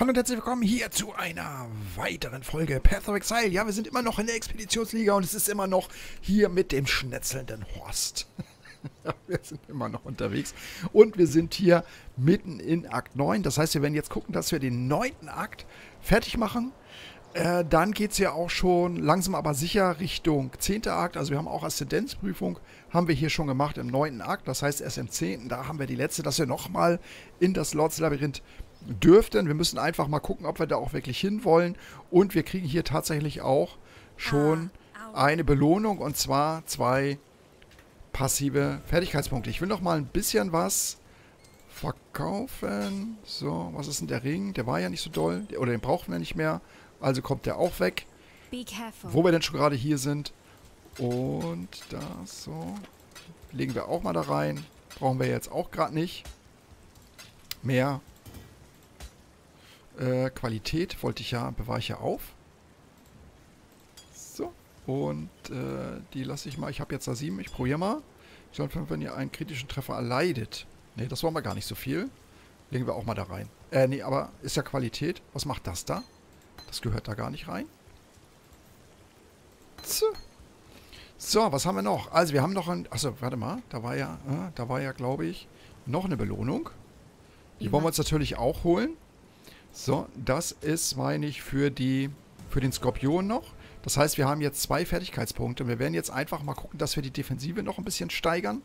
Hallo und herzlich willkommen hier zu einer weiteren Folge Path of Exile. Ja, wir sind immer noch in der Expeditionsliga und es ist immer noch hier mit dem schnetzelnden Horst. wir sind immer noch unterwegs und wir sind hier mitten in Akt 9. Das heißt, wir werden jetzt gucken, dass wir den neunten Akt fertig machen. Äh, dann geht es ja auch schon langsam aber sicher Richtung 10. Akt. Also wir haben auch Aszendenzprüfung, haben wir hier schon gemacht im 9. Akt. Das heißt erst im 10. Da haben wir die letzte, dass wir nochmal in das Lords Labyrinth dürften. Wir müssen einfach mal gucken, ob wir da auch wirklich hinwollen. Und wir kriegen hier tatsächlich auch schon ah, eine Belohnung und zwar zwei passive Fertigkeitspunkte. Ich will noch mal ein bisschen was verkaufen. So, was ist denn der Ring? Der war ja nicht so doll. Oder den brauchen wir nicht mehr. Also kommt der auch weg. Wo wir denn schon gerade hier sind. Und das so. Legen wir auch mal da rein. Brauchen wir jetzt auch gerade nicht. Mehr äh, Qualität wollte ich ja, bewahre ich ja auf. So. Und äh, die lasse ich mal. Ich habe jetzt da sieben. Ich probiere mal. Wenn ihr einen kritischen Treffer erleidet. Ne, das wollen wir gar nicht so viel. Legen wir auch mal da rein. Äh, nee, aber ist ja Qualität. Was macht das da? Das gehört da gar nicht rein. So. So, was haben wir noch? Also, wir haben noch ein... Achso, warte mal. Da war ja, äh, da war ja, glaube ich, noch eine Belohnung. Die wollen wir uns natürlich auch holen. So, das ist, meine ich, für, die, für den Skorpion noch. Das heißt, wir haben jetzt zwei Fertigkeitspunkte. Wir werden jetzt einfach mal gucken, dass wir die Defensive noch ein bisschen steigern.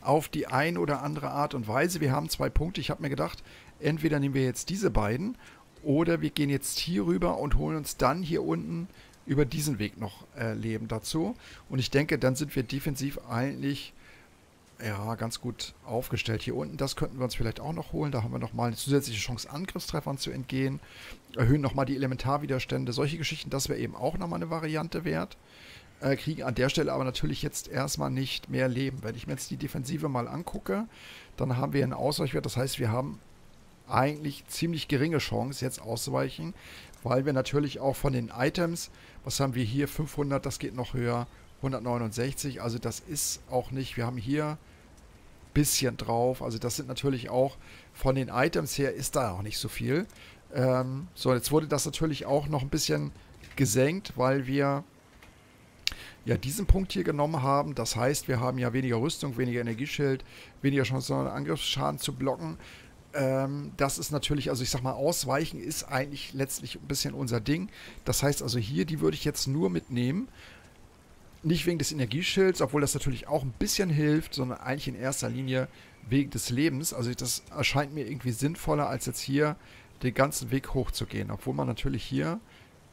Auf die ein oder andere Art und Weise. Wir haben zwei Punkte. Ich habe mir gedacht, entweder nehmen wir jetzt diese beiden oder wir gehen jetzt hier rüber und holen uns dann hier unten über diesen Weg noch äh, Leben dazu. Und ich denke, dann sind wir defensiv eigentlich ja, ganz gut aufgestellt. Hier unten, das könnten wir uns vielleicht auch noch holen. Da haben wir nochmal eine zusätzliche Chance, Angriffstreffern zu entgehen. Erhöhen nochmal die Elementarwiderstände. Solche Geschichten, das wäre eben auch nochmal eine Variante wert. Äh, kriegen an der Stelle aber natürlich jetzt erstmal nicht mehr Leben. Wenn ich mir jetzt die Defensive mal angucke, dann haben wir einen Ausweichwert. Das heißt, wir haben eigentlich ziemlich geringe Chance, jetzt auszuweichen, weil wir natürlich auch von den Items, was haben wir hier, 500, das geht noch höher, 169, also das ist auch nicht, wir haben hier ein bisschen drauf, also das sind natürlich auch, von den Items her ist da auch nicht so viel. Ähm, so, jetzt wurde das natürlich auch noch ein bisschen gesenkt, weil wir ja diesen Punkt hier genommen haben. Das heißt, wir haben ja weniger Rüstung, weniger Energieschild, weniger Chance, Angriffsschaden zu blocken. Ähm, das ist natürlich, also ich sag mal, Ausweichen ist eigentlich letztlich ein bisschen unser Ding. Das heißt also hier, die würde ich jetzt nur mitnehmen. Nicht wegen des Energieschilds, obwohl das natürlich auch ein bisschen hilft, sondern eigentlich in erster Linie wegen des Lebens. Also das erscheint mir irgendwie sinnvoller, als jetzt hier den ganzen Weg hochzugehen. Obwohl man natürlich hier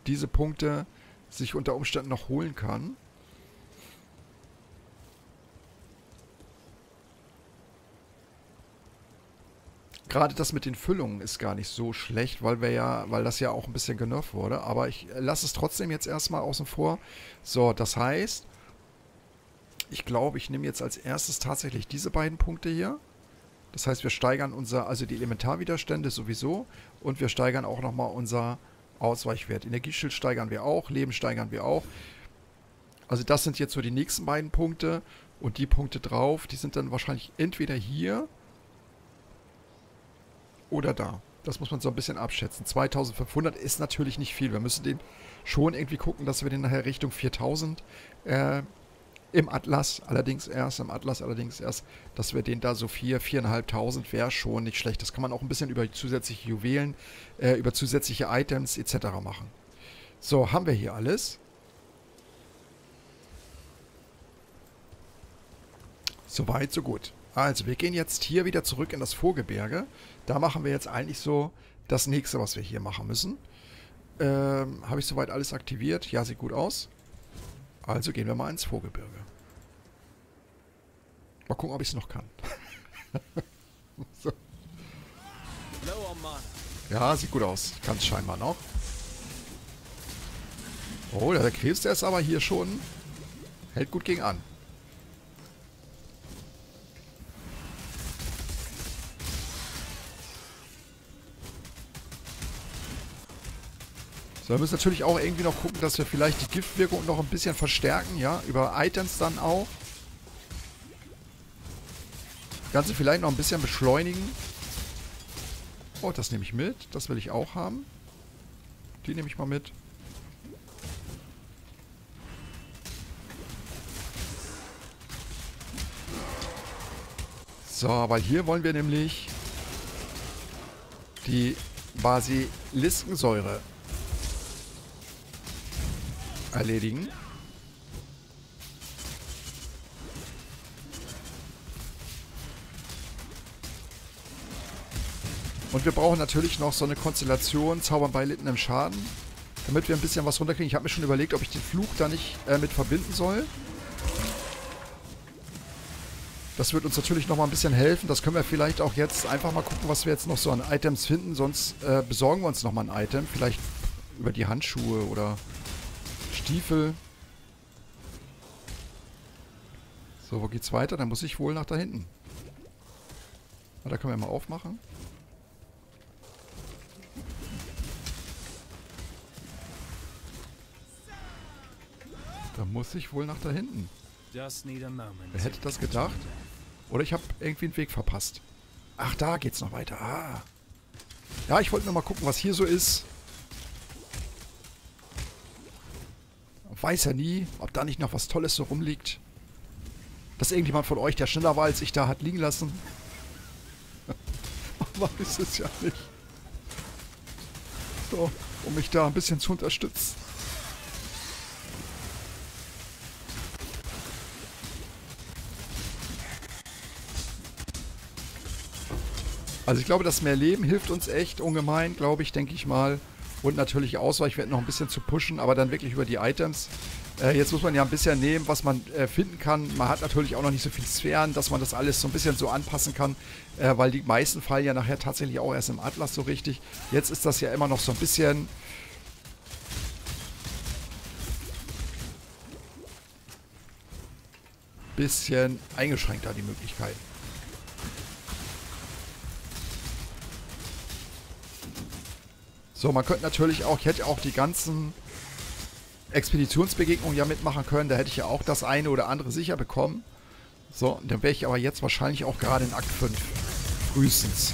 diese Punkte sich unter Umständen noch holen kann. Gerade das mit den Füllungen ist gar nicht so schlecht, weil wir ja, weil das ja auch ein bisschen genervt wurde. Aber ich lasse es trotzdem jetzt erstmal außen vor. So, das heißt, ich glaube, ich nehme jetzt als erstes tatsächlich diese beiden Punkte hier. Das heißt, wir steigern unser, also die Elementarwiderstände sowieso und wir steigern auch nochmal unser Ausweichwert. Energieschild steigern wir auch, Leben steigern wir auch. Also das sind jetzt so die nächsten beiden Punkte und die Punkte drauf, die sind dann wahrscheinlich entweder hier oder da. Das muss man so ein bisschen abschätzen. 2500 ist natürlich nicht viel. Wir müssen den schon irgendwie gucken, dass wir den nachher Richtung 4000 äh, im Atlas allerdings erst, im Atlas allerdings erst, dass wir den da so 4, 4.500 wäre schon nicht schlecht. Das kann man auch ein bisschen über zusätzliche Juwelen, äh, über zusätzliche Items etc. machen. So, haben wir hier alles. Soweit, so gut. Also, wir gehen jetzt hier wieder zurück in das Vorgebirge. Da machen wir jetzt eigentlich so das nächste, was wir hier machen müssen. Ähm, Habe ich soweit alles aktiviert? Ja, sieht gut aus. Also gehen wir mal ins Vorgebirge. Mal gucken, ob ich es noch kann. so. Ja, sieht gut aus. Kann es scheinbar noch. Oh, der Krebs, der ist aber hier schon... Hält gut gegen an. So, wir müssen natürlich auch irgendwie noch gucken, dass wir vielleicht die Giftwirkung noch ein bisschen verstärken, ja, über Items dann auch. Das Ganze vielleicht noch ein bisschen beschleunigen. Oh, das nehme ich mit. Das will ich auch haben. Die nehme ich mal mit. So, weil hier wollen wir nämlich die Basiliskensäure erledigen. Und wir brauchen natürlich noch so eine Konstellation, Zaubern bei littenem Schaden, damit wir ein bisschen was runterkriegen. Ich habe mir schon überlegt, ob ich den Flug da nicht äh, mit verbinden soll. Das wird uns natürlich nochmal ein bisschen helfen. Das können wir vielleicht auch jetzt einfach mal gucken, was wir jetzt noch so an Items finden. Sonst äh, besorgen wir uns nochmal ein Item. Vielleicht über die Handschuhe oder Stiefel. So, wo geht's weiter? Dann muss ich wohl nach da hinten. Da können wir mal aufmachen. Da muss ich wohl nach da hinten. Wer hätte das gedacht? Oder ich habe irgendwie einen Weg verpasst. Ach, da geht's noch weiter. Ah. Ja, ich wollte nur mal gucken, was hier so ist. Weiß ja nie, ob da nicht noch was Tolles so rumliegt. Dass irgendjemand von euch, der schneller war als ich, da hat liegen lassen. Man weiß es ja nicht. So, um mich da ein bisschen zu unterstützen. Also ich glaube, das mehr Leben hilft uns echt ungemein, glaube ich, denke ich mal. Und natürlich Ausweichwert noch ein bisschen zu pushen, aber dann wirklich über die Items. Äh, jetzt muss man ja ein bisschen nehmen, was man äh, finden kann. Man hat natürlich auch noch nicht so viele Sphären, dass man das alles so ein bisschen so anpassen kann, äh, weil die meisten fallen ja nachher tatsächlich auch erst im Atlas so richtig. Jetzt ist das ja immer noch so ein bisschen... bisschen eingeschränkter, die Möglichkeiten. So, man könnte natürlich auch, ich hätte auch die ganzen Expeditionsbegegnungen ja mitmachen können. Da hätte ich ja auch das eine oder andere sicher bekommen. So, dann wäre ich aber jetzt wahrscheinlich auch gerade in Akt 5. Frühestens.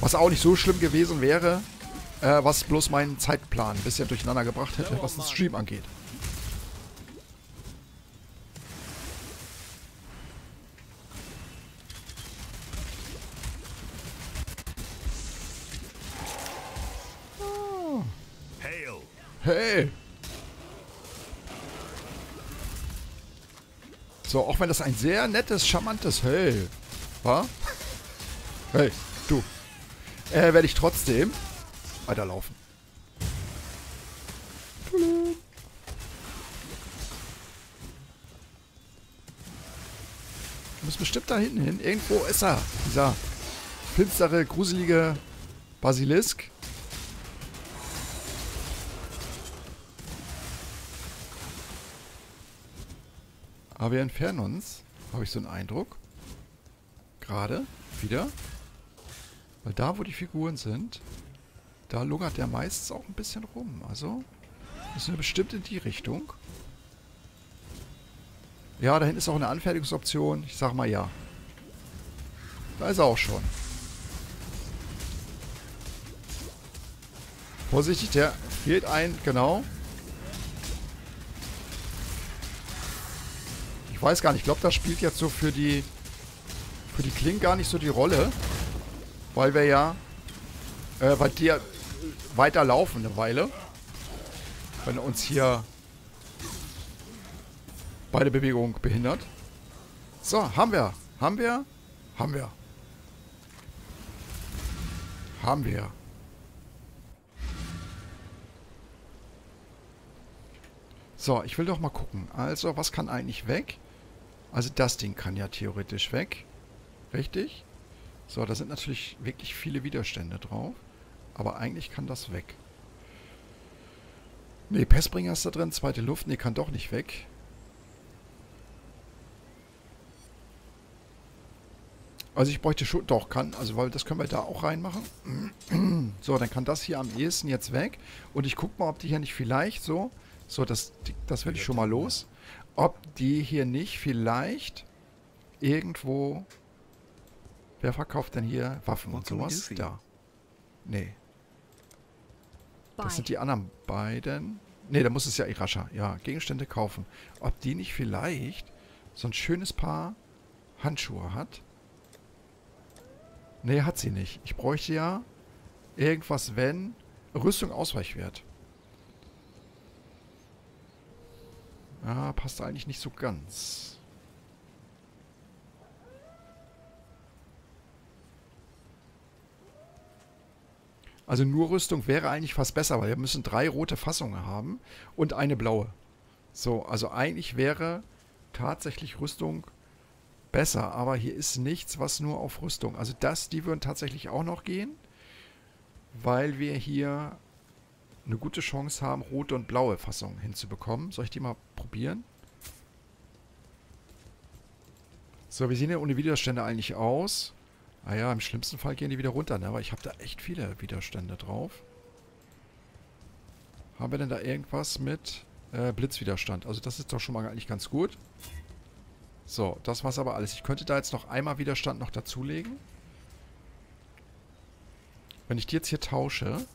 Was auch nicht so schlimm gewesen wäre, äh, was bloß meinen Zeitplan ein bisschen durcheinander gebracht hätte, was den Stream angeht. Hey! So, auch wenn das ein sehr nettes, charmantes Hey war. Hey, du. Äh, werde ich trotzdem weiterlaufen. Du muss bestimmt da hinten hin. Irgendwo ist er. Dieser finstere, gruselige Basilisk. Aber wir entfernen uns, habe ich so einen Eindruck. Gerade, wieder. Weil da, wo die Figuren sind, da lungert der meistens auch ein bisschen rum. Also, müssen wir bestimmt in die Richtung. Ja, da hinten ist auch eine Anfertigungsoption. Ich sag mal ja. Da ist er auch schon. Vorsichtig, der fehlt ein, genau. Ich weiß gar nicht, ich glaube, das spielt jetzt so für die für die Klingen gar nicht so die Rolle. Weil wir ja äh, bei dir weiterlaufen eine Weile. Wenn uns hier beide Bewegungen behindert. So, haben wir. Haben wir? Haben wir. Haben wir. So, ich will doch mal gucken. Also, was kann eigentlich weg? Also das Ding kann ja theoretisch weg. Richtig? So, da sind natürlich wirklich viele Widerstände drauf. Aber eigentlich kann das weg. Ne, Pestbringer ist da drin. Zweite Luft. Ne, kann doch nicht weg. Also ich bräuchte schon... Doch, kann. Also, weil das können wir da auch reinmachen. so, dann kann das hier am ehesten jetzt weg. Und ich gucke mal, ob die hier nicht vielleicht so... So, das, das werde ich schon mal los ob die hier nicht vielleicht irgendwo Wer verkauft denn hier Waffen und sowas? Da. Nee, das sind die anderen beiden. Nee, da muss es ja Irascha. Ja, Gegenstände kaufen. Ob die nicht vielleicht so ein schönes Paar Handschuhe hat? Nee, hat sie nicht. Ich bräuchte ja irgendwas, wenn Rüstung Ausweichwert. Ah, passt eigentlich nicht so ganz. Also nur Rüstung wäre eigentlich fast besser, weil wir müssen drei rote Fassungen haben und eine blaue. So, also eigentlich wäre tatsächlich Rüstung besser, aber hier ist nichts, was nur auf Rüstung. Also das, die würden tatsächlich auch noch gehen, weil wir hier eine gute Chance haben, rote und blaue Fassungen hinzubekommen. Soll ich die mal probieren? So, wie sehen denn ohne Widerstände eigentlich aus? Ah ja, im schlimmsten Fall gehen die wieder runter, ne? aber ich habe da echt viele Widerstände drauf. Haben wir denn da irgendwas mit äh, Blitzwiderstand? Also das ist doch schon mal eigentlich ganz gut. So, das war's aber alles. Ich könnte da jetzt noch einmal Widerstand noch dazulegen. Wenn ich die jetzt hier tausche...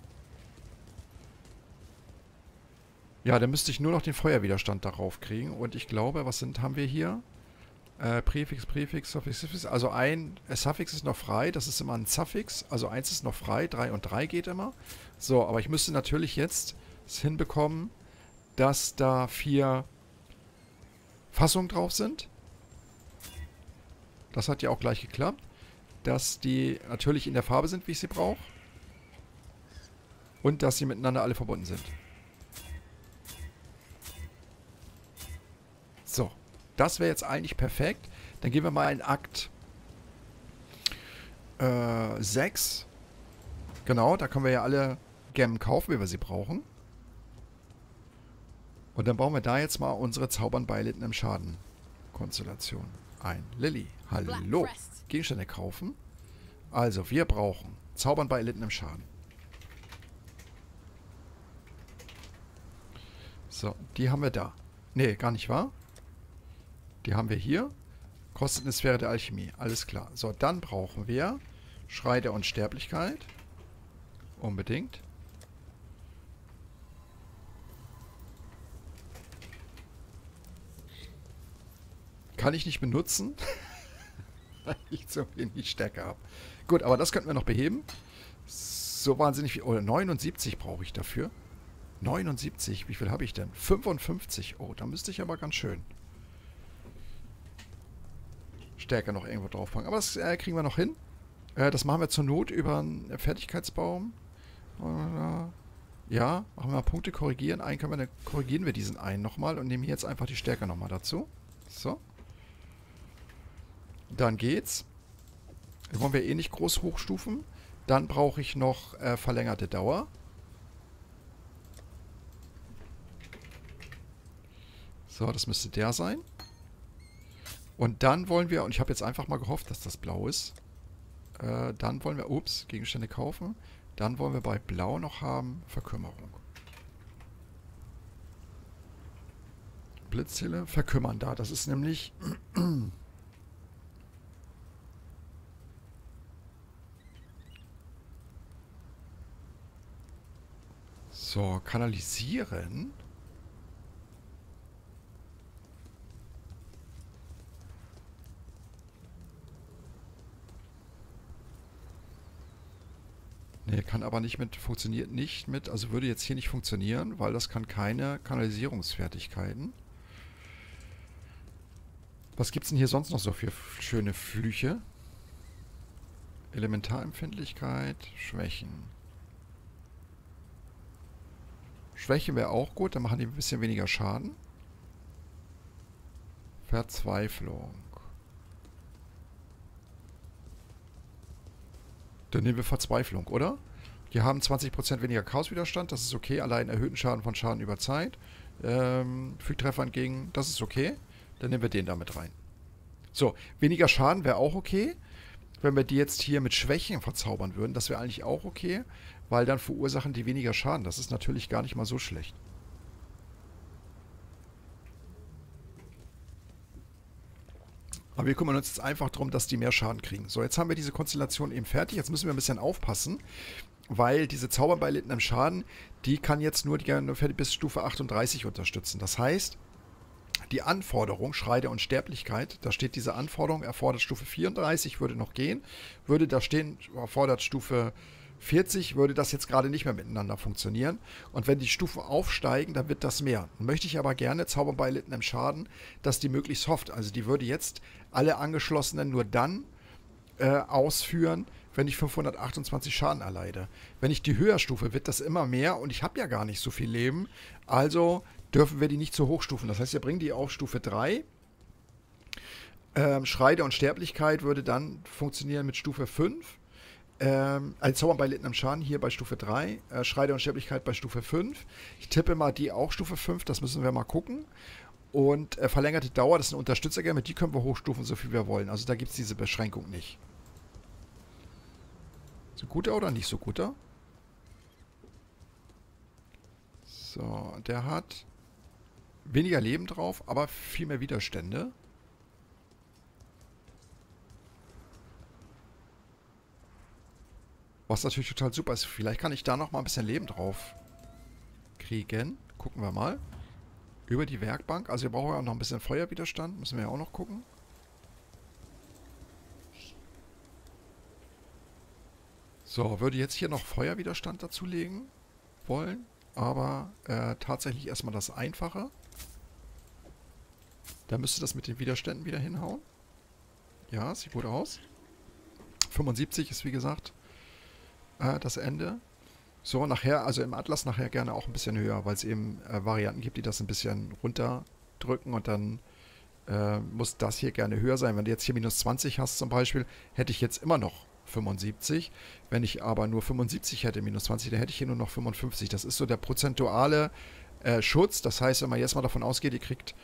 Ja, dann müsste ich nur noch den Feuerwiderstand darauf kriegen. Und ich glaube, was sind, haben wir hier? Äh, Präfix, Präfix, Suffix, Suffix. Also ein äh, Suffix ist noch frei, das ist immer ein Suffix. Also eins ist noch frei, drei und drei geht immer. So, aber ich müsste natürlich jetzt es hinbekommen, dass da vier Fassungen drauf sind. Das hat ja auch gleich geklappt. Dass die natürlich in der Farbe sind, wie ich sie brauche. Und dass sie miteinander alle verbunden sind. So. Das wäre jetzt eigentlich perfekt. Dann gehen wir mal in Akt äh, 6. Genau, da können wir ja alle Gemmen kaufen, wie wir sie brauchen. Und dann bauen wir da jetzt mal unsere Zaubern beilitten im Schaden Konstellation ein. Lilly, hallo. Gegenstände kaufen. Also, wir brauchen Zaubern bei Erlitten im Schaden. So, die haben wir da. Nee, gar nicht wahr? Die haben wir hier. Kostet eine Sphäre der Alchemie. Alles klar. So, dann brauchen wir Schrei der Unsterblichkeit. Unbedingt. Kann ich nicht benutzen, weil ich zu wenig Stärke habe. Gut, aber das könnten wir noch beheben. So wahnsinnig viel. Oder 79 brauche ich dafür. 79, wie viel habe ich denn? 55. Oh, da müsste ich aber ganz schön Stärke noch irgendwo draufpacken. Aber das äh, kriegen wir noch hin. Äh, das machen wir zur Not über einen Fertigkeitsbaum. Äh, ja, machen wir mal Punkte korrigieren. Einen können wir, dann korrigieren wir diesen einen nochmal und nehmen jetzt einfach die Stärke nochmal dazu. So. Dann geht's. Den wollen wir eh nicht groß hochstufen. Dann brauche ich noch äh, verlängerte Dauer. So, das müsste der sein. Und dann wollen wir, und ich habe jetzt einfach mal gehofft, dass das blau ist. Äh, dann wollen wir, ups, Gegenstände kaufen. Dann wollen wir bei blau noch haben Verkümmerung. Blitzhille, verkümmern da. Das ist nämlich So, kanalisieren. Nee, kann aber nicht mit, funktioniert nicht mit, also würde jetzt hier nicht funktionieren, weil das kann keine Kanalisierungsfertigkeiten. Was gibt's denn hier sonst noch so für schöne Flüche? Elementarempfindlichkeit, Schwächen. Schwäche wäre auch gut, dann machen die ein bisschen weniger Schaden. Verzweiflung. Dann nehmen wir Verzweiflung, oder? Die haben 20% weniger Chaoswiderstand, das ist okay. Allein erhöhten Schaden von Schaden über Zeit. Ähm, fügt Treffer entgegen, das ist okay. Dann nehmen wir den damit rein. So, weniger Schaden wäre auch okay. Wenn wir die jetzt hier mit Schwächen verzaubern würden, das wäre eigentlich auch okay, weil dann verursachen die weniger Schaden. Das ist natürlich gar nicht mal so schlecht. Aber wir kümmern uns jetzt einfach darum, dass die mehr Schaden kriegen. So, jetzt haben wir diese Konstellation eben fertig. Jetzt müssen wir ein bisschen aufpassen, weil diese Zauberbeilitten im Schaden, die kann jetzt nur die bis Stufe 38 unterstützen. Das heißt, die Anforderung, Schreide und Sterblichkeit, da steht diese Anforderung, erfordert Stufe 34, würde noch gehen. Würde da stehen, erfordert Stufe 40 würde das jetzt gerade nicht mehr miteinander funktionieren. Und wenn die Stufen aufsteigen, dann wird das mehr. Möchte ich aber gerne Zauberbeilitten im Schaden, dass die möglichst soft, also die würde jetzt alle angeschlossenen nur dann äh, ausführen, wenn ich 528 Schaden erleide. Wenn ich die höher stufe, wird das immer mehr und ich habe ja gar nicht so viel Leben. Also dürfen wir die nicht zu hoch stufen. Das heißt, wir bringen die auf Stufe 3. Ähm, Schreide und Sterblichkeit würde dann funktionieren mit Stufe 5. Ähm, also Zaubern bei Litten am Schaden hier bei Stufe 3, äh, Schreide und Sterblichkeit bei Stufe 5. Ich tippe mal die auch Stufe 5, das müssen wir mal gucken. Und äh, verlängerte Dauer, das sind Unterstützergame, die können wir hochstufen, so viel wir wollen. Also da gibt es diese Beschränkung nicht. So guter oder nicht so guter? So, der hat weniger Leben drauf, aber viel mehr Widerstände. Was natürlich total super ist. Vielleicht kann ich da noch mal ein bisschen Leben drauf kriegen. Gucken wir mal. Über die Werkbank. Also wir brauchen ja auch noch ein bisschen Feuerwiderstand. Müssen wir ja auch noch gucken. So, würde jetzt hier noch Feuerwiderstand dazulegen wollen. Aber äh, tatsächlich erstmal das Einfache. Da müsste das mit den Widerständen wieder hinhauen. Ja, sieht gut aus. 75 ist wie gesagt äh, das Ende. So, nachher, also im Atlas nachher gerne auch ein bisschen höher, weil es eben äh, Varianten gibt, die das ein bisschen runterdrücken und dann äh, muss das hier gerne höher sein. Wenn du jetzt hier minus 20 hast zum Beispiel, hätte ich jetzt immer noch 75. Wenn ich aber nur 75 hätte, minus 20, dann hätte ich hier nur noch 55. Das ist so der prozentuale äh, Schutz. Das heißt, wenn man jetzt mal davon ausgeht, ihr kriegt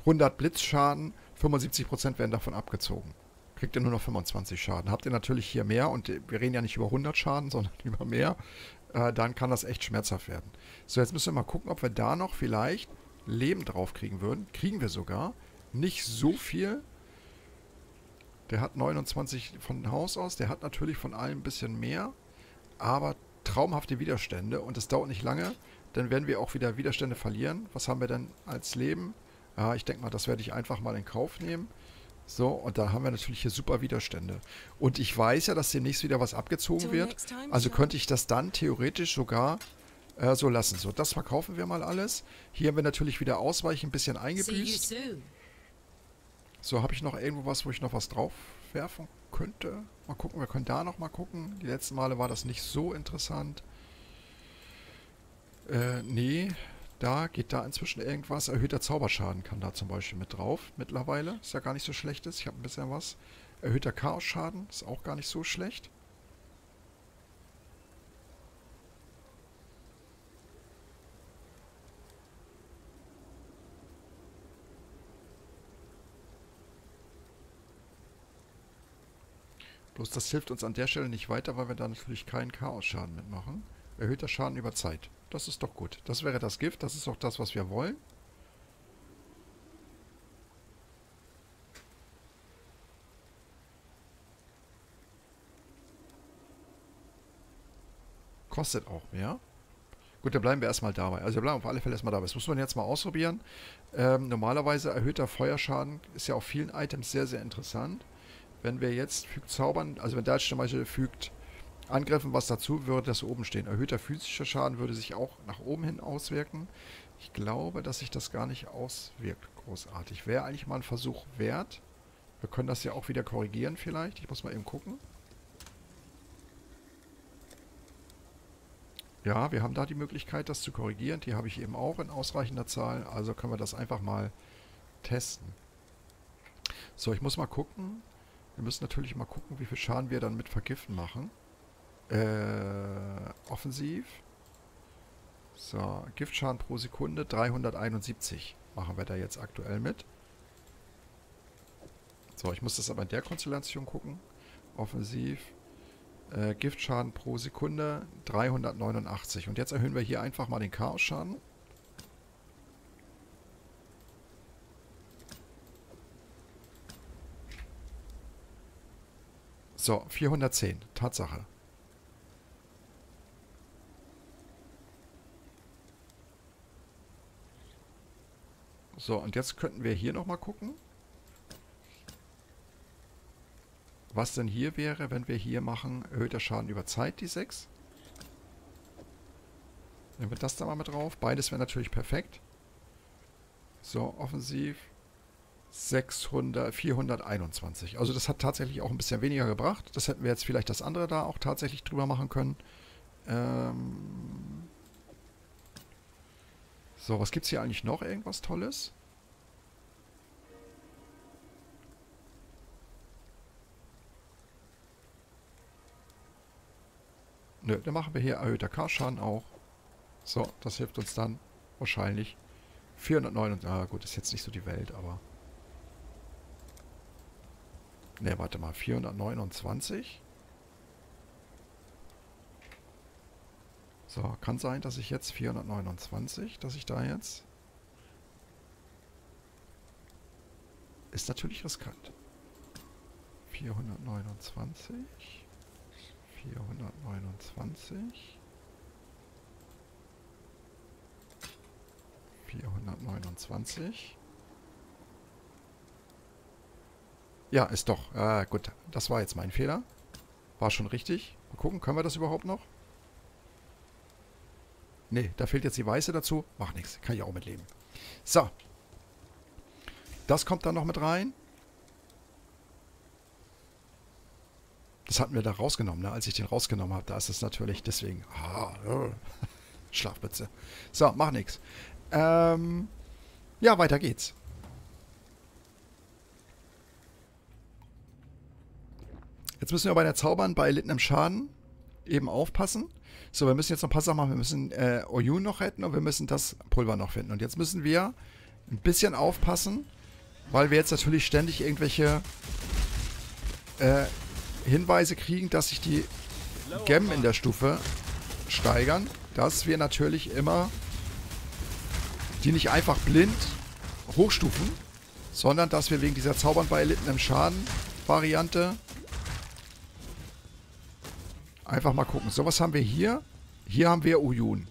100 Blitzschaden, 75% werden davon abgezogen kriegt ihr nur noch 25 Schaden. Habt ihr natürlich hier mehr, und wir reden ja nicht über 100 Schaden, sondern über mehr, äh, dann kann das echt schmerzhaft werden. So, jetzt müssen wir mal gucken, ob wir da noch vielleicht Leben drauf kriegen würden. Kriegen wir sogar. Nicht so viel. Der hat 29 von Haus aus. Der hat natürlich von allem ein bisschen mehr. Aber traumhafte Widerstände. Und es dauert nicht lange. Dann werden wir auch wieder Widerstände verlieren. Was haben wir denn als Leben? Ja, ich denke mal, das werde ich einfach mal in Kauf nehmen. So, und da haben wir natürlich hier super Widerstände. Und ich weiß ja, dass demnächst wieder was abgezogen wird. Also könnte ich das dann theoretisch sogar äh, so lassen. So, das verkaufen wir mal alles. Hier haben wir natürlich wieder Ausweichen ein bisschen eingebüßt. So, habe ich noch irgendwo was, wo ich noch was drauf werfen könnte? Mal gucken, wir können da noch mal gucken. Die letzten Male war das nicht so interessant. Äh, nee, da geht da inzwischen irgendwas. Erhöhter Zauberschaden kann da zum Beispiel mit drauf mittlerweile. Ist ja gar nicht so schlecht. Ich habe ein bisschen was. Erhöhter Chaosschaden ist auch gar nicht so schlecht. Bloß das hilft uns an der Stelle nicht weiter, weil wir da natürlich keinen Chaosschaden mitmachen. Erhöhter Schaden über Zeit. Das ist doch gut. Das wäre das Gift. Das ist auch das, was wir wollen. Kostet auch mehr. Gut, dann bleiben wir erstmal dabei. Also wir bleiben auf alle Fälle erstmal dabei. Das muss man jetzt mal ausprobieren. Ähm, normalerweise erhöhter Feuerschaden ist ja auf vielen Items sehr, sehr interessant. Wenn wir jetzt fügt Zaubern, also wenn da zum Beispiel fügt Angriffen was dazu, würde das oben stehen. Erhöhter physischer Schaden würde sich auch nach oben hin auswirken. Ich glaube, dass sich das gar nicht auswirkt großartig. Wäre eigentlich mal ein Versuch wert. Wir können das ja auch wieder korrigieren vielleicht. Ich muss mal eben gucken. Ja, wir haben da die Möglichkeit, das zu korrigieren. Die habe ich eben auch in ausreichender Zahl. Also können wir das einfach mal testen. So, ich muss mal gucken. Wir müssen natürlich mal gucken, wie viel Schaden wir dann mit Vergiften machen. Äh, offensiv. So, Giftschaden pro Sekunde 371 machen wir da jetzt aktuell mit. So, ich muss das aber in der Konstellation gucken. Offensiv. Äh, Giftschaden pro Sekunde 389. Und jetzt erhöhen wir hier einfach mal den Chaosschaden. So, 410. Tatsache. So, und jetzt könnten wir hier nochmal gucken. Was denn hier wäre, wenn wir hier machen, erhöhter Schaden über Zeit, die 6. Nehmen wir das da mal mit drauf. Beides wäre natürlich perfekt. So, offensiv 600, 421. Also das hat tatsächlich auch ein bisschen weniger gebracht. Das hätten wir jetzt vielleicht das andere da auch tatsächlich drüber machen können. Ähm so, was gibt es hier eigentlich noch? Irgendwas Tolles? Nö, dann machen wir hier erhöhter K-Schaden auch. So, das hilft uns dann wahrscheinlich. 409, ah gut, ist jetzt nicht so die Welt, aber... Ne, warte mal, 429? So, kann sein, dass ich jetzt 429, dass ich da jetzt... Ist natürlich riskant. 429... 429. 429. Ja, ist doch. Äh, gut, das war jetzt mein Fehler. War schon richtig. Mal gucken, können wir das überhaupt noch? Ne, da fehlt jetzt die weiße dazu. Macht nichts, kann ich auch mitleben. So. Das kommt dann noch mit rein. Das hatten wir da rausgenommen, ne? als ich den rausgenommen habe. Da ist es natürlich deswegen... Ah. Schlafmütze. So, mach nix. Ähm, ja, weiter geht's. Jetzt müssen wir bei der Zaubern bei erlittenem Schaden eben aufpassen. So, wir müssen jetzt noch ein paar Sachen machen. Wir müssen äh, Oyun noch retten und wir müssen das Pulver noch finden. Und jetzt müssen wir ein bisschen aufpassen, weil wir jetzt natürlich ständig irgendwelche äh, Hinweise kriegen, dass sich die Gem in der Stufe steigern, dass wir natürlich immer die nicht einfach blind hochstufen, sondern dass wir wegen dieser Zaubern bei erlittenem Schaden Variante einfach mal gucken. So, was haben wir hier? Hier haben wir Uyun.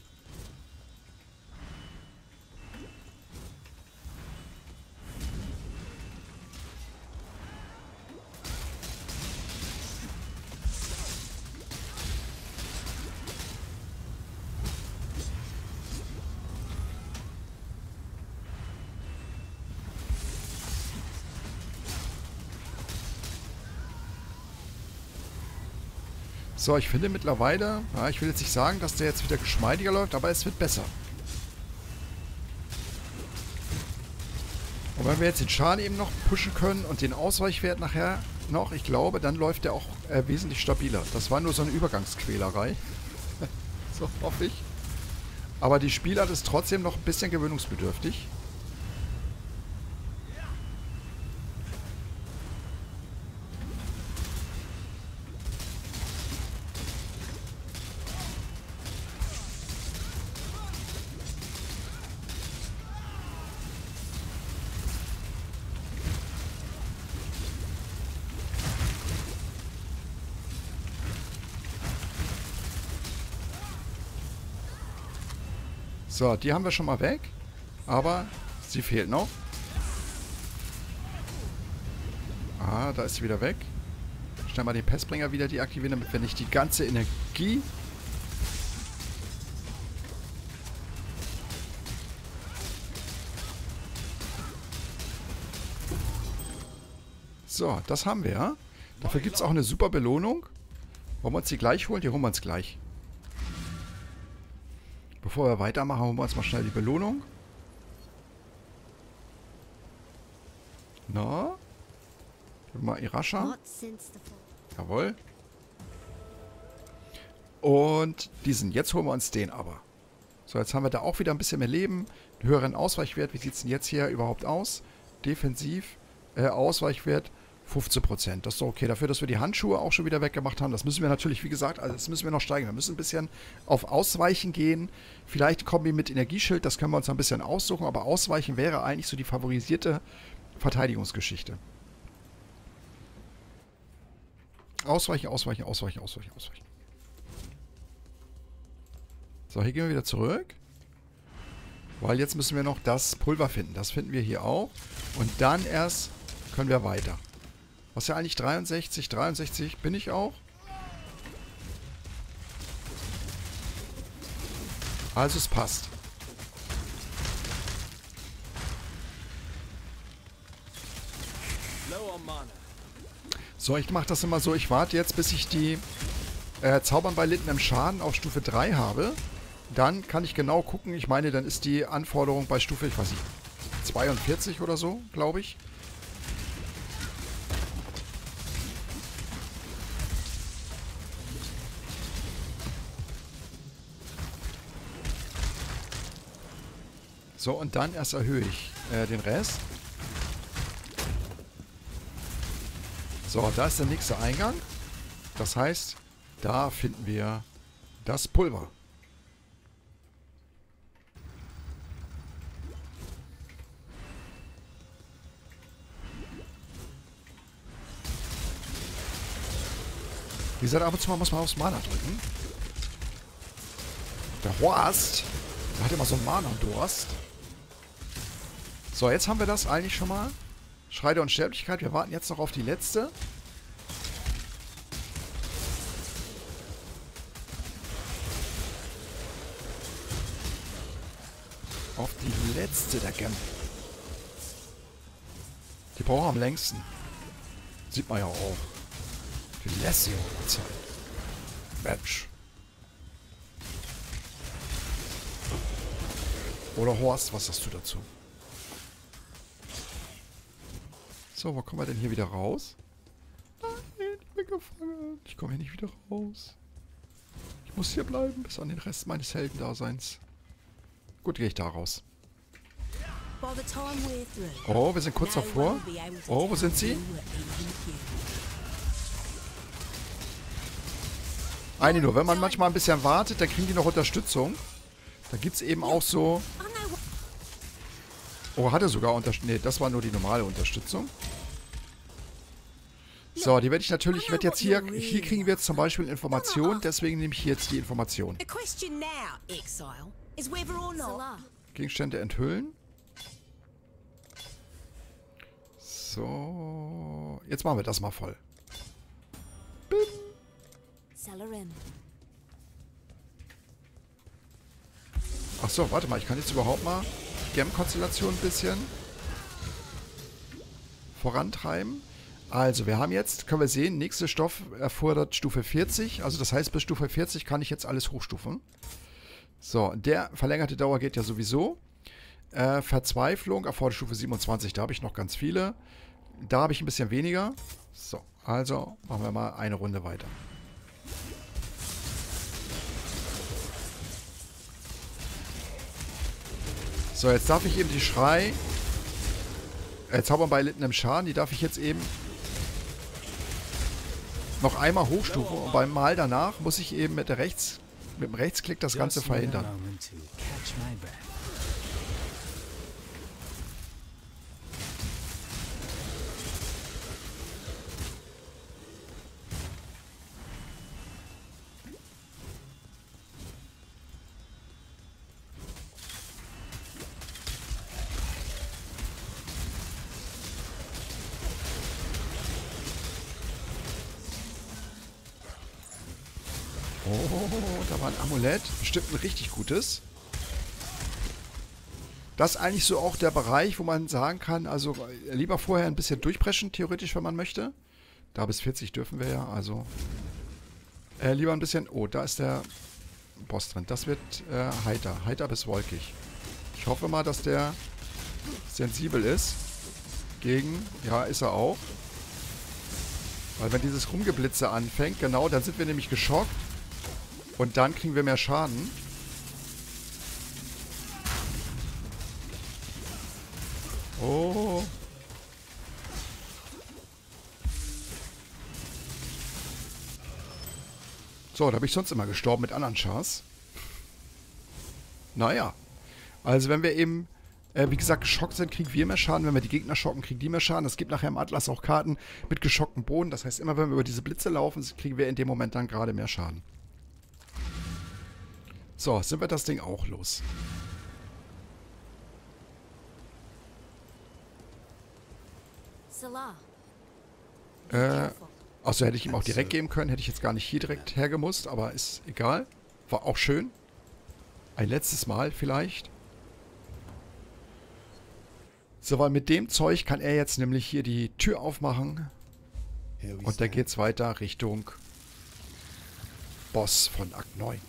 So, ich finde mittlerweile, ja, ich will jetzt nicht sagen, dass der jetzt wieder geschmeidiger läuft, aber es wird besser. Und wenn wir jetzt den Schaden eben noch pushen können und den Ausweichwert nachher noch, ich glaube, dann läuft der auch äh, wesentlich stabiler. Das war nur so eine Übergangsquälerei. so hoffe ich. Aber die Spielart ist trotzdem noch ein bisschen gewöhnungsbedürftig. So, die haben wir schon mal weg. Aber sie fehlt noch. Ah, da ist sie wieder weg. Schnell mal den Pestbringer wieder deaktivieren, damit wir nicht die ganze Energie... So, das haben wir. Dafür gibt es auch eine super Belohnung. Wollen wir uns die gleich holen? Die holen wir uns gleich. Bevor wir weitermachen, holen wir uns mal schnell die Belohnung. Na? Mal Irascha. Jawohl. Und diesen. Jetzt holen wir uns den aber. So, jetzt haben wir da auch wieder ein bisschen mehr Leben. Einen höheren Ausweichwert. Wie sieht es denn jetzt hier überhaupt aus? Defensiv. Äh, Ausweichwert 15%. Das ist doch okay. Dafür, dass wir die Handschuhe auch schon wieder weggemacht haben. Das müssen wir natürlich, wie gesagt, also das müssen wir noch steigen. Wir müssen ein bisschen auf Ausweichen gehen. Vielleicht kommen wir mit Energieschild, das können wir uns ein bisschen aussuchen. Aber Ausweichen wäre eigentlich so die favorisierte Verteidigungsgeschichte. Ausweichen, ausweichen, ausweichen, ausweichen, ausweichen. So, hier gehen wir wieder zurück. Weil jetzt müssen wir noch das Pulver finden. Das finden wir hier auch. Und dann erst können wir weiter. Was ja eigentlich 63, 63 bin ich auch. Also es passt. So, ich mache das immer so. Ich warte jetzt, bis ich die äh, Zaubern bei Litten im Schaden auf Stufe 3 habe. Dann kann ich genau gucken. Ich meine, dann ist die Anforderung bei Stufe, ich weiß nicht, 42 oder so, glaube ich. So, und dann erst erhöhe ich äh, den Rest. So, da ist der nächste Eingang. Das heißt, da finden wir das Pulver. Wie gesagt, ab und zu mal muss man aufs Mana drücken. Der Horst, der hat immer so einen Mana-Durst. So, jetzt haben wir das eigentlich schon mal. Schrei der Unsterblichkeit. Wir warten jetzt noch auf die letzte. Auf die letzte der Gem. Die braucht am längsten. Sieht man ja auch. Die lässt sich auch Zeit. Mensch. Oder Horst, was sagst du dazu? So, wo kommen wir denn hier wieder raus? Nein, ich bin gefangen. Ich komme hier nicht wieder raus. Ich muss hier bleiben bis an den Rest meines Heldendaseins. Gut, gehe ich da raus. Oh, wir sind kurz davor. Oh, wo sind sie? Eine nur. Wenn man manchmal ein bisschen wartet, dann kriegen die noch Unterstützung. Da gibt es eben auch so... Oh, hatte sogar Unterstützung. Ne, das war nur die normale Unterstützung. So, die werde ich natürlich, ich werde jetzt hier, hier kriegen wir jetzt zum Beispiel Informationen, deswegen nehme ich hier jetzt die Information. Gegenstände enthüllen. So, jetzt machen wir das mal voll. Achso, warte mal, ich kann jetzt überhaupt mal Gem-Konstellation ein bisschen vorantreiben. Also, wir haben jetzt, können wir sehen, nächster Stoff erfordert Stufe 40. Also das heißt, bis Stufe 40 kann ich jetzt alles hochstufen. So, der verlängerte Dauer geht ja sowieso. Äh, Verzweiflung erfordert Stufe 27. Da habe ich noch ganz viele. Da habe ich ein bisschen weniger. So, also machen wir mal eine Runde weiter. So, jetzt darf ich eben die Schrei... Äh, Zaubern bei Litten im Schaden, die darf ich jetzt eben noch einmal hochstufen und beim Mal danach muss ich eben mit, der Rechts, mit dem Rechtsklick das Ganze verhindern. Oh, da war ein Amulett. Bestimmt ein richtig gutes. Das ist eigentlich so auch der Bereich, wo man sagen kann, also lieber vorher ein bisschen durchpreschen, theoretisch, wenn man möchte. Da bis 40 dürfen wir ja, also äh, lieber ein bisschen... Oh, da ist der Boss drin. Das wird äh, heiter. Heiter bis wolkig. Ich hoffe mal, dass der sensibel ist. Gegen... Ja, ist er auch. Weil wenn dieses Rumgeblitze anfängt, genau, dann sind wir nämlich geschockt. Und dann kriegen wir mehr Schaden. Oh. So, da bin ich sonst immer gestorben mit anderen Chars. Naja. Also wenn wir eben Äh, wie gesagt, geschockt sind, kriegen wir mehr Schaden. Wenn wir die Gegner schocken, kriegen die mehr Schaden. Es gibt nachher im Atlas auch Karten mit geschocktem Boden. Das heißt, immer wenn wir über diese Blitze laufen, kriegen wir in dem Moment dann gerade mehr Schaden. So, sind wir das Ding auch los. Salah. Äh, achso, hätte ich ihm auch direkt geben können. Hätte ich jetzt gar nicht hier direkt hergemusst, aber ist egal. War auch schön. Ein letztes Mal vielleicht. So, weil mit dem Zeug kann er jetzt nämlich hier die Tür aufmachen. Und dann geht's weiter Richtung Boss von Akt 9.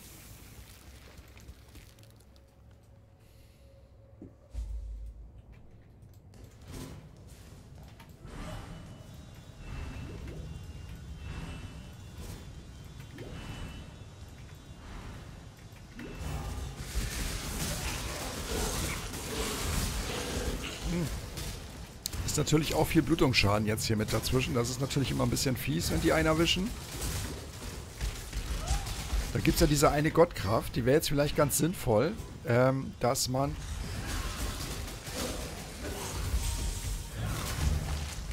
Ist natürlich auch viel Blutungsschaden jetzt hier mit dazwischen. Das ist natürlich immer ein bisschen fies, wenn die einen erwischen. Da gibt es ja diese eine Gottkraft, die wäre jetzt vielleicht ganz sinnvoll, ähm, dass man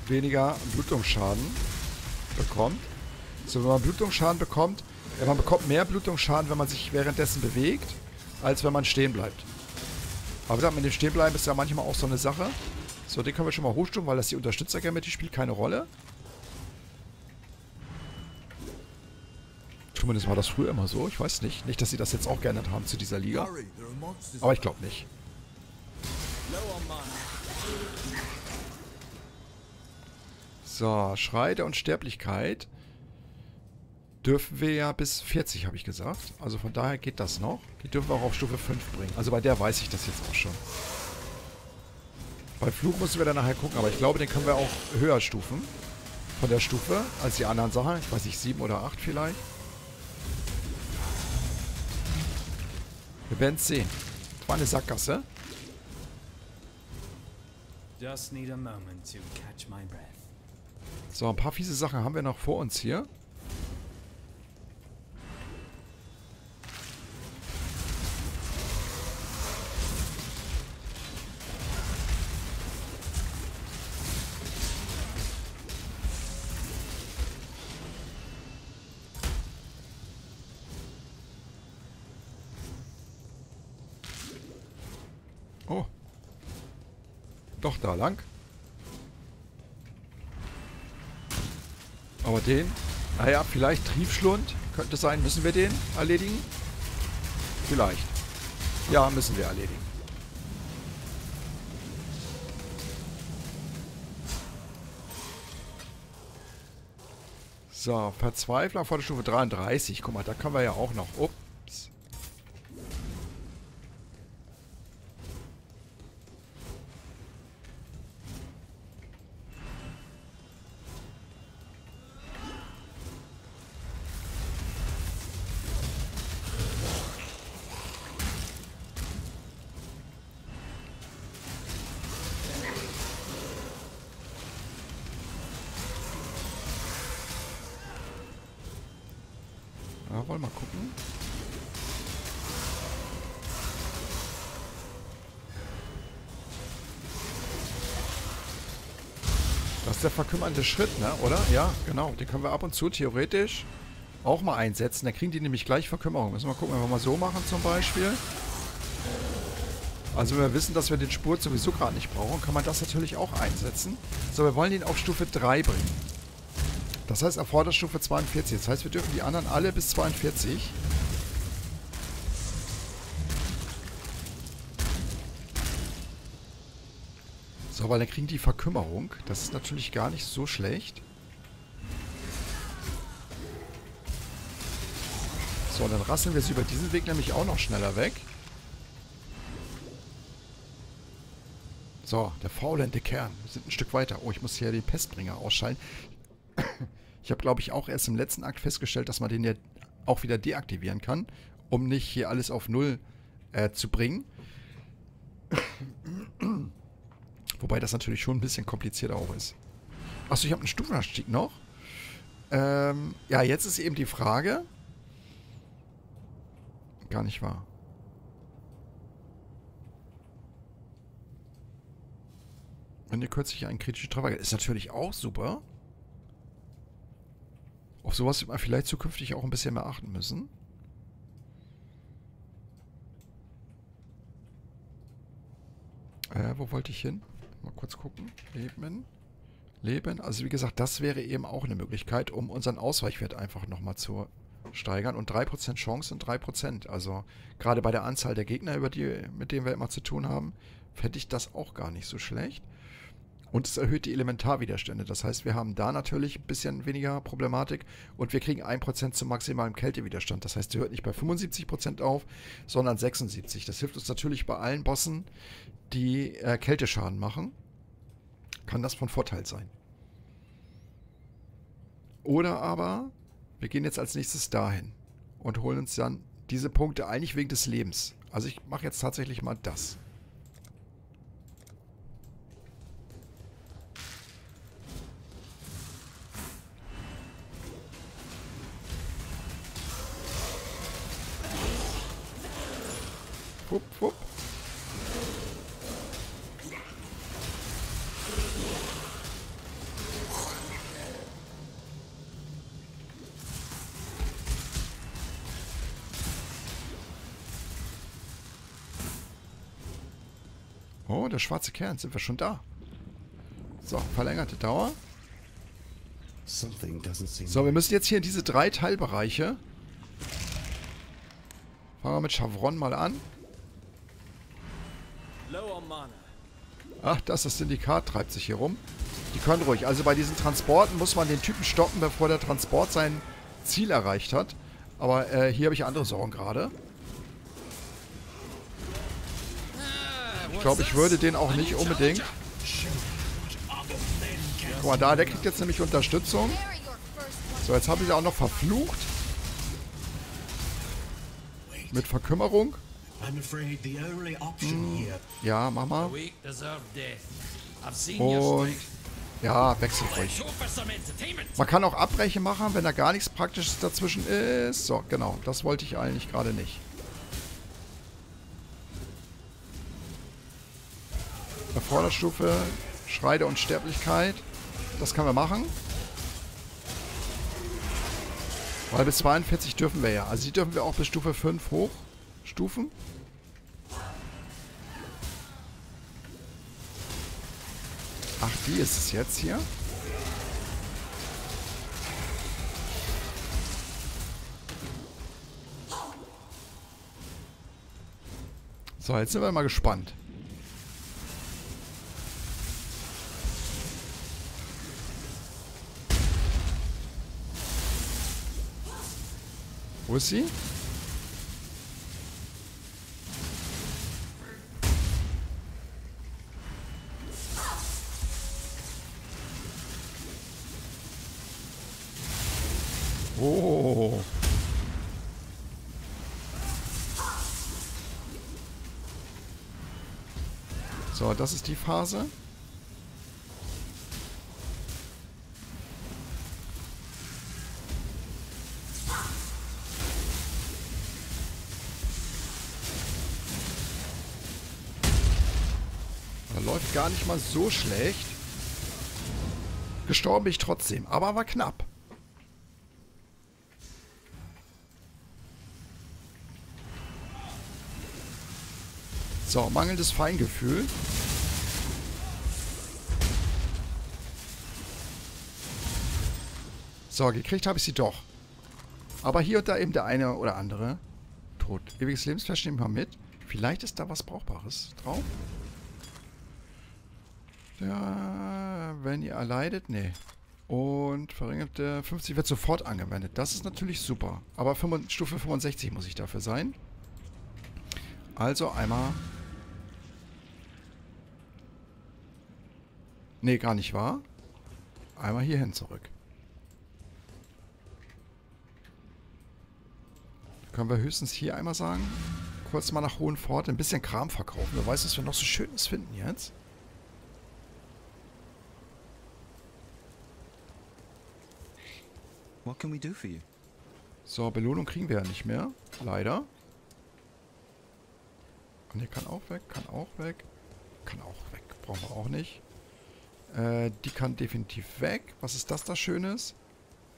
weniger Blutungsschaden bekommt. So, wenn man Blutungsschaden bekommt, ja, man bekommt mehr Blutungsschaden, wenn man sich währenddessen bewegt, als wenn man stehen bleibt. Aber da mit dem Stehenbleiben ist ja manchmal auch so eine Sache. So, den können wir schon mal hochstufen, weil das die Unterstützergamete spielt keine Rolle. Zumindest war das früher immer so. Ich weiß nicht. Nicht, dass sie das jetzt auch geändert haben zu dieser Liga. Aber ich glaube nicht. So, Schrei der Unsterblichkeit dürfen wir ja bis 40, habe ich gesagt. Also von daher geht das noch. Die dürfen wir auch auf Stufe 5 bringen. Also bei der weiß ich das jetzt auch schon. Bei Flug müssen wir dann nachher gucken, aber ich glaube, den können wir auch höher stufen. Von der Stufe als die anderen Sachen. Ich weiß nicht, 7 oder 8 vielleicht. Wir werden es sehen. Das war eine Sackgasse. So, ein paar fiese Sachen haben wir noch vor uns hier. Lang. Aber den... Naja, vielleicht Triebschlund. Könnte sein. Müssen wir den erledigen? Vielleicht. Ja, müssen wir erledigen. So, Verzweifler vor der Stufe 33. Guck mal, da können wir ja auch noch... Upp. Das ist der verkümmernde Schritt, ne? Oder? Ja, genau. Den können wir ab und zu theoretisch auch mal einsetzen. Da kriegen die nämlich gleich Verkümmerung. Müssen wir mal gucken, wenn wir mal so machen zum Beispiel. Also wenn wir wissen, dass wir den Spurt sowieso gerade nicht brauchen, kann man das natürlich auch einsetzen. So, wir wollen ihn auf Stufe 3 bringen. Das heißt Erforderstufe 42. Das heißt, wir dürfen die anderen alle bis 42. So, weil dann kriegen die Verkümmerung. Das ist natürlich gar nicht so schlecht. So, dann rasseln wir sie über diesen Weg nämlich auch noch schneller weg. So, der faulende Kern. Wir sind ein Stück weiter. Oh, ich muss hier den Pestbringer ausschalten. Ich habe, glaube ich, auch erst im letzten Akt festgestellt, dass man den ja auch wieder deaktivieren kann, um nicht hier alles auf Null äh, zu bringen. Wobei das natürlich schon ein bisschen komplizierter auch ist. Achso, ich habe einen Stufenanstieg noch. Ähm, ja, jetzt ist eben die Frage. Gar nicht wahr. Und hier kürzlich einen kritischen Treffer. Ist natürlich auch super. Auf sowas wird man vielleicht zukünftig auch ein bisschen mehr achten müssen. Äh, wo wollte ich hin? Mal kurz gucken. Leben. Leben. Also wie gesagt, das wäre eben auch eine Möglichkeit, um unseren Ausweichwert einfach nochmal zu steigern. Und 3% Chance sind 3%. Also gerade bei der Anzahl der Gegner, über die, mit denen wir immer zu tun haben, fände ich das auch gar nicht so schlecht. Und es erhöht die Elementarwiderstände. Das heißt, wir haben da natürlich ein bisschen weniger Problematik und wir kriegen 1% zum maximalen Kältewiderstand. Das heißt, der hört nicht bei 75% auf, sondern 76%. Das hilft uns natürlich bei allen Bossen, die äh, Kälteschaden machen. Kann das von Vorteil sein. Oder aber, wir gehen jetzt als nächstes dahin und holen uns dann diese Punkte eigentlich wegen des Lebens. Also ich mache jetzt tatsächlich mal das. Wupp, wupp. Oh, der schwarze Kern, sind wir schon da. So, verlängerte Dauer. So, wir müssen jetzt hier in diese drei Teilbereiche. Fangen wir mit Chavron mal an. Ach, das, das Syndikat treibt sich hier rum. Die können ruhig. Also bei diesen Transporten muss man den Typen stoppen, bevor der Transport sein Ziel erreicht hat. Aber äh, hier habe ich andere Sorgen gerade. Ich glaube, ich würde den auch nicht unbedingt... Guck mal da, der kriegt jetzt nämlich Unterstützung. So, jetzt habe ich ihn auch noch verflucht. Mit Verkümmerung. I'm afraid the only option here. Ja, mach mal. Und... Ja, wechselt ruhig. Man kann auch Abbreche machen, wenn da gar nichts Praktisches dazwischen ist. So, genau. Das wollte ich eigentlich gerade nicht. Bei Vorderstufe Schreide und Sterblichkeit. Das können wir machen. Weil bis 42 dürfen wir ja. Also die dürfen wir auch bis Stufe 5 hochstufen. Ach, die ist es jetzt hier. So, jetzt sind wir mal gespannt. Wo ist sie? Das ist die Phase. Da läuft gar nicht mal so schlecht. Gestorben bin ich trotzdem, aber war knapp. So, mangelndes Feingefühl. So, gekriegt habe ich sie doch. Aber hier und da eben der eine oder andere tot. Ewiges Lebensfleisch nehmen wir mit. Vielleicht ist da was Brauchbares drauf. Ja, wenn ihr erleidet, nee. Und verringerte 50 wird sofort angewendet. Das ist natürlich super. Aber 5, Stufe 65 muss ich dafür sein. Also einmal... Nee, gar nicht wahr. Einmal hierhin zurück. Können wir höchstens hier einmal sagen. Kurz mal nach Hohenfort ein bisschen Kram verkaufen. Wer weiß, was wir noch so Schönes finden jetzt. What can we do for you? So, Belohnung kriegen wir ja nicht mehr. Leider. Und hier kann auch weg, kann auch weg. Kann auch weg. Brauchen wir auch nicht. Äh, die kann definitiv weg. Was ist das da Schönes?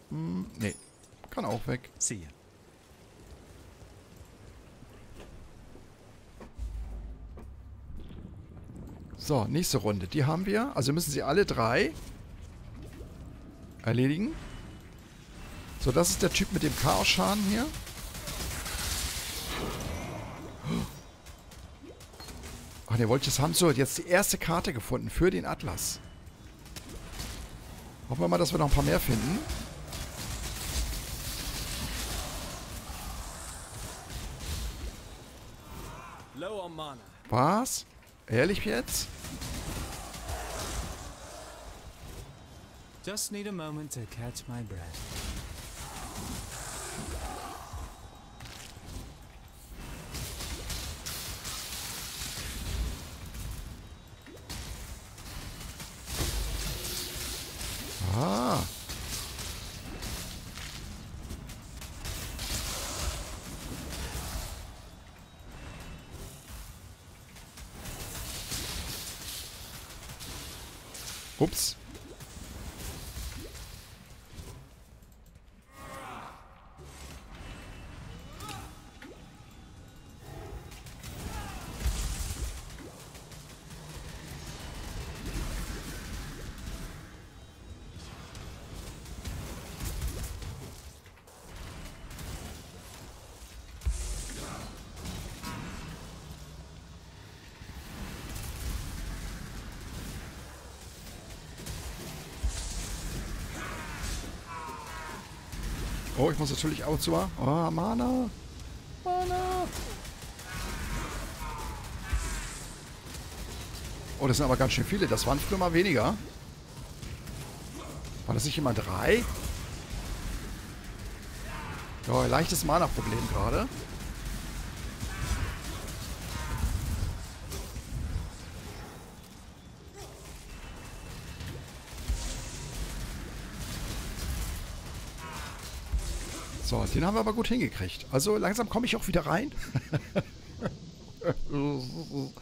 Hm, nee. Kann auch weg. Ya. So, nächste Runde. Die haben wir. Also müssen sie alle drei erledigen. So, das ist der Typ mit dem Chaos-Schaden hier. Ach, der wollte es haben. So, jetzt die erste Karte gefunden für den Atlas. Hoffen wir mal, dass wir noch ein paar mehr finden. Was? Ehrlich jetzt? Just need a moment to catch my breath. Oh, ich muss natürlich auch zu. Oh, Mana. Mana. Oh, das sind aber ganz schön viele. Das waren früher mal weniger. War das nicht immer drei? Ja, leichtes Mana-Problem gerade. So, den haben wir aber gut hingekriegt. Also langsam komme ich auch wieder rein.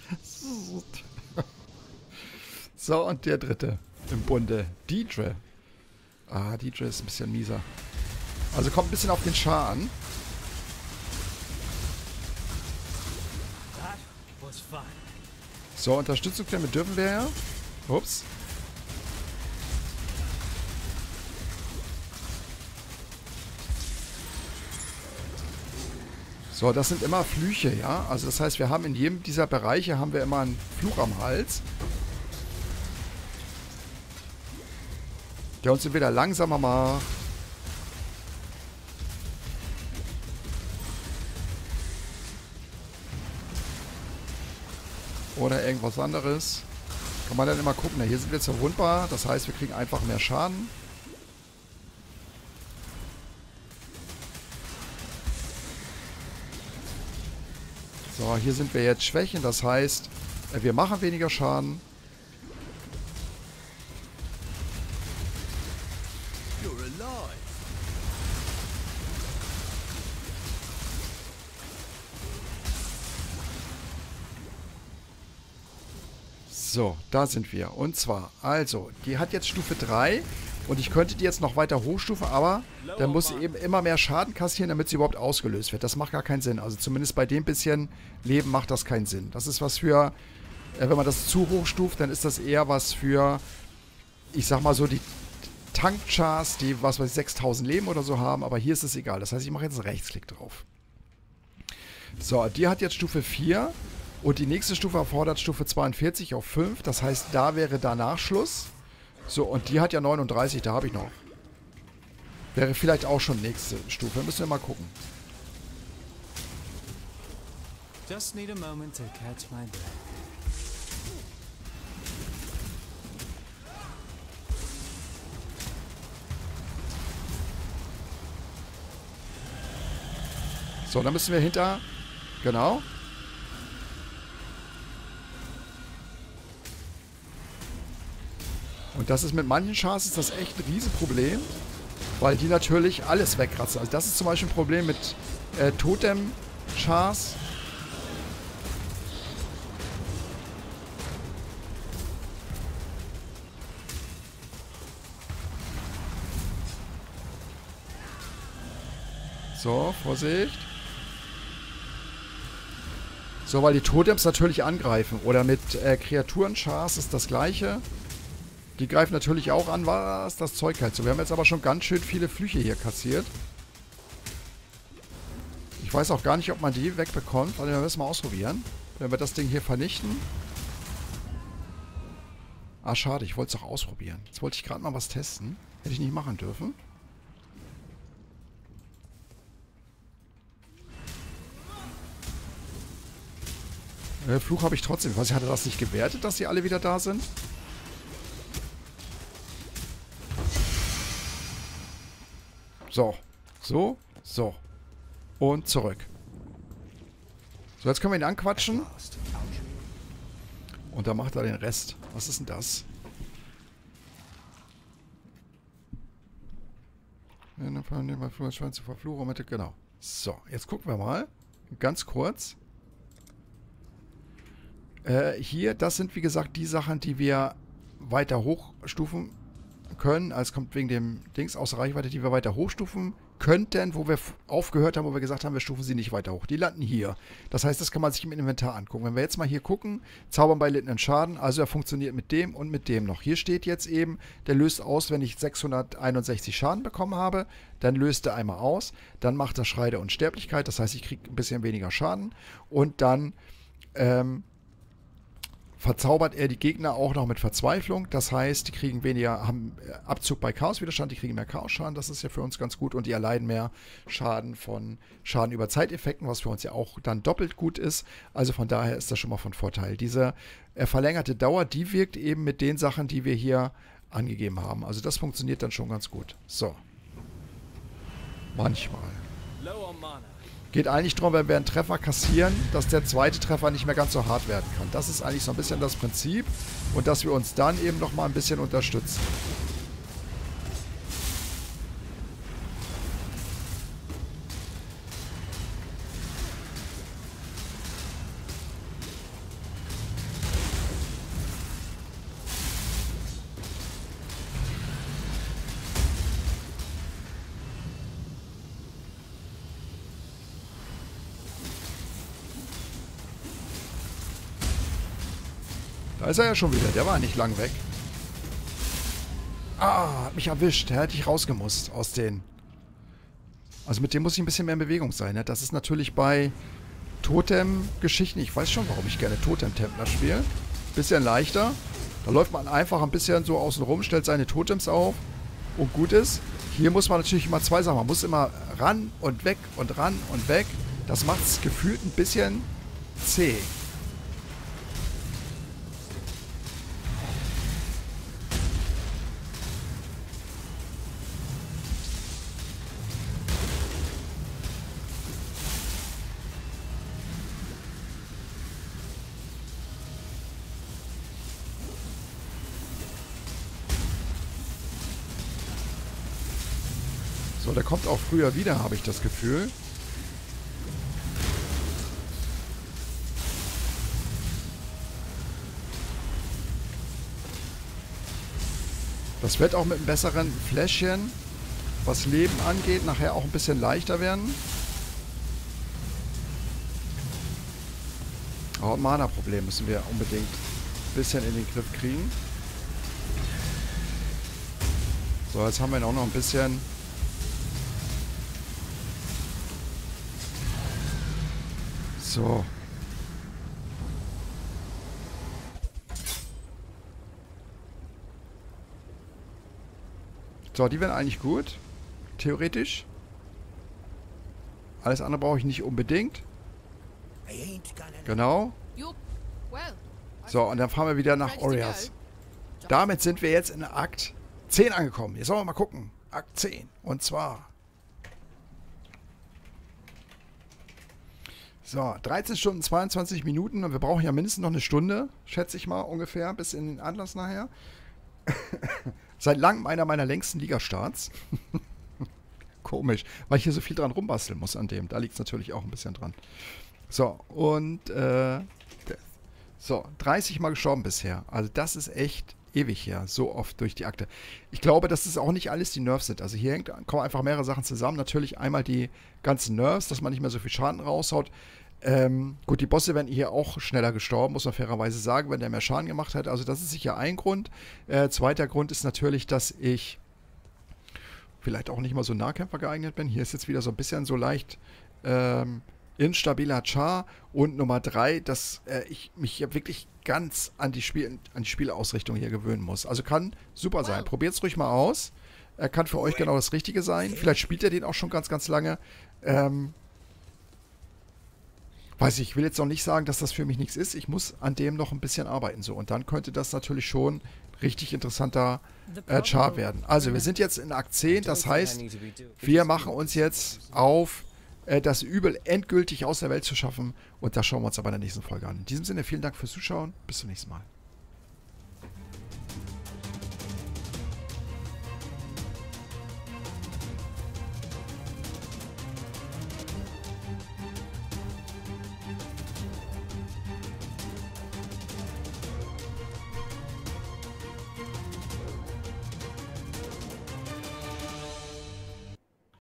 so, und der dritte im Bunde. Deidre. Ah, Deidre ist ein bisschen mieser. Also kommt ein bisschen auf den Char an. So, Unterstützungskräfte dürfen wir ja. Ups. So, das sind immer Flüche, ja. Also das heißt, wir haben in jedem dieser Bereiche haben wir immer einen Fluch am Hals. Der uns entweder langsamer macht. Oder irgendwas anderes. Kann man dann immer gucken. Na, hier sind wir zerwundbar. Das heißt, wir kriegen einfach mehr Schaden. So, hier sind wir jetzt Schwächen. Das heißt, äh, wir machen weniger Schaden. So, da sind wir. Und zwar, also, die hat jetzt Stufe 3 und ich könnte die jetzt noch weiter hochstufen, aber dann muss sie eben immer mehr Schaden kassieren, damit sie überhaupt ausgelöst wird. Das macht gar keinen Sinn. Also zumindest bei dem bisschen Leben macht das keinen Sinn. Das ist was für, äh, wenn man das zu hoch stuft, dann ist das eher was für, ich sag mal so, die Tankchars, die, was weiß ich, 6000 Leben oder so haben, aber hier ist es egal. Das heißt, ich mache jetzt einen Rechtsklick drauf. So, die hat jetzt Stufe 4 und die nächste Stufe erfordert Stufe 42 auf 5. Das heißt, da wäre danach Schluss. So, und die hat ja 39, da habe ich noch. Wäre vielleicht auch schon nächste Stufe. Müssen wir mal gucken. Just need a moment to catch my breath. So, dann müssen wir hinter... Genau. Und das ist mit manchen Chars das echt ein Riesenproblem, weil die natürlich alles wegkratzen. Also das ist zum Beispiel ein Problem mit äh, Totem-Chars. So, Vorsicht. So, weil die Totems natürlich angreifen. Oder mit äh, Kreaturen-Chars ist das gleiche. Die greifen natürlich auch an, was das Zeug hält. So, wir haben jetzt aber schon ganz schön viele Flüche hier kassiert. Ich weiß auch gar nicht, ob man die wegbekommt. Also, wir müssen mal ausprobieren. Wenn wir das Ding hier vernichten. Ah, schade. Ich wollte es auch ausprobieren. Jetzt wollte ich gerade mal was testen. Hätte ich nicht machen dürfen. Äh, Fluch habe ich trotzdem. Ich weiß nicht, hatte das nicht gewertet, dass sie alle wieder da sind? So. So. So. Und zurück. So, jetzt können wir ihn anquatschen. Und dann macht er den Rest. Was ist denn das? Genau. So, jetzt gucken wir mal. Ganz kurz. Äh, hier, das sind wie gesagt die Sachen, die wir weiter hochstufen können. Also es kommt wegen dem Dings außer Reichweite, die wir weiter hochstufen könnten, wo wir aufgehört haben, wo wir gesagt haben, wir stufen sie nicht weiter hoch. Die landen hier. Das heißt, das kann man sich im Inventar angucken. Wenn wir jetzt mal hier gucken, Zaubern bei littenden Schaden, also er funktioniert mit dem und mit dem noch. Hier steht jetzt eben, der löst aus, wenn ich 661 Schaden bekommen habe, dann löst er einmal aus, dann macht er Schrei der Unsterblichkeit, das heißt, ich kriege ein bisschen weniger Schaden und dann ähm, verzaubert er die Gegner auch noch mit Verzweiflung. Das heißt, die kriegen weniger, haben äh, Abzug bei Chaoswiderstand, die kriegen mehr Chaos-Schaden, das ist ja für uns ganz gut. Und die erleiden mehr Schaden von Schaden über Zeiteffekten, was für uns ja auch dann doppelt gut ist. Also von daher ist das schon mal von Vorteil. Diese äh, verlängerte Dauer, die wirkt eben mit den Sachen, die wir hier angegeben haben. Also das funktioniert dann schon ganz gut. So. Manchmal. Low on mana. Geht eigentlich darum, wenn wir einen Treffer kassieren, dass der zweite Treffer nicht mehr ganz so hart werden kann. Das ist eigentlich so ein bisschen das Prinzip. Und dass wir uns dann eben nochmal ein bisschen unterstützen. Ist er ja schon wieder. Der war nicht lang weg. Ah, hat mich erwischt. Der hätte ich rausgemusst aus den... Also mit dem muss ich ein bisschen mehr in Bewegung sein. Ne? Das ist natürlich bei Totem-Geschichten... Ich weiß schon, warum ich gerne Totem-Templer spiele. Bisschen leichter. Da läuft man einfach ein bisschen so außen rum, stellt seine Totems auf und gut ist. Hier muss man natürlich immer zwei Sachen. Man muss immer ran und weg und ran und weg. Das macht es gefühlt ein bisschen zäh. Kommt auch früher wieder, habe ich das Gefühl. Das wird auch mit einem besseren Fläschchen, was Leben angeht, nachher auch ein bisschen leichter werden. Aber Mana-Problem müssen wir unbedingt ein bisschen in den Griff kriegen. So, jetzt haben wir ihn auch noch ein bisschen So. So, die wären eigentlich gut. Theoretisch. Alles andere brauche ich nicht unbedingt. Genau. So, und dann fahren wir wieder nach Orias. Damit sind wir jetzt in Akt 10 angekommen. Jetzt sollen wir mal gucken. Akt 10. Und zwar... So, 13 Stunden 22 Minuten und wir brauchen ja mindestens noch eine Stunde, schätze ich mal ungefähr, bis in den Anlass nachher. Seit langem einer meiner längsten Ligastarts. Komisch, weil ich hier so viel dran rumbasteln muss an dem. Da liegt es natürlich auch ein bisschen dran. So, und äh, so, 30 Mal gestorben bisher. Also das ist echt ewig her, so oft durch die Akte. Ich glaube, dass es auch nicht alles die Nerves sind. Also hier hängt, kommen einfach mehrere Sachen zusammen. Natürlich einmal die ganzen Nerves, dass man nicht mehr so viel Schaden raushaut. Ähm, gut, die Bosse wären hier auch schneller gestorben, muss man fairerweise sagen, wenn der mehr Schaden gemacht hätte. Also das ist sicher ein Grund. Äh, zweiter Grund ist natürlich, dass ich vielleicht auch nicht mal so Nahkämpfer geeignet bin. Hier ist jetzt wieder so ein bisschen so leicht ähm, instabiler Char. Und Nummer drei, dass äh, ich mich hier wirklich ganz an die, Spiel an die Spielausrichtung hier gewöhnen muss. Also kann super sein. Probiert es ruhig mal aus. Er kann für euch genau das Richtige sein. Vielleicht spielt er den auch schon ganz, ganz lange. Ähm, weiß ich, ich will jetzt noch nicht sagen, dass das für mich nichts ist. Ich muss an dem noch ein bisschen arbeiten so. Und dann könnte das natürlich schon richtig interessanter äh, Char werden. Also wir sind jetzt in Akt 10, das heißt, wir machen uns jetzt auf äh, das Übel endgültig aus der Welt zu schaffen. Und das schauen wir uns aber in der nächsten Folge an. In diesem Sinne, vielen Dank fürs Zuschauen. Bis zum nächsten Mal.